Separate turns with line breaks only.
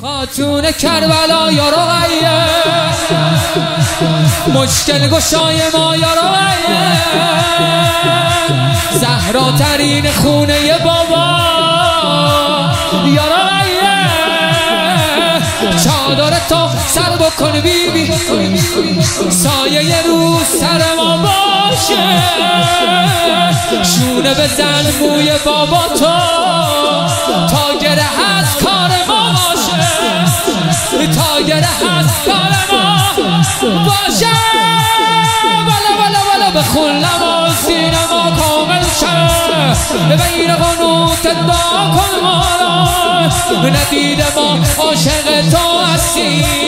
خاتون کربلا یا رقیه مشکل گشای ما یا رقیه زهرا ترین خونه بابا یا رقیه چادر تو سر بکن بی بی سایه رو سر ما باشه. شونه بزن موی بابا تو. تا گره هست کار ما باشه بله بله بله بخون نماز سینما کامل شه به قنوت دعا کن ما را ندیده ما عاشق تو هستیم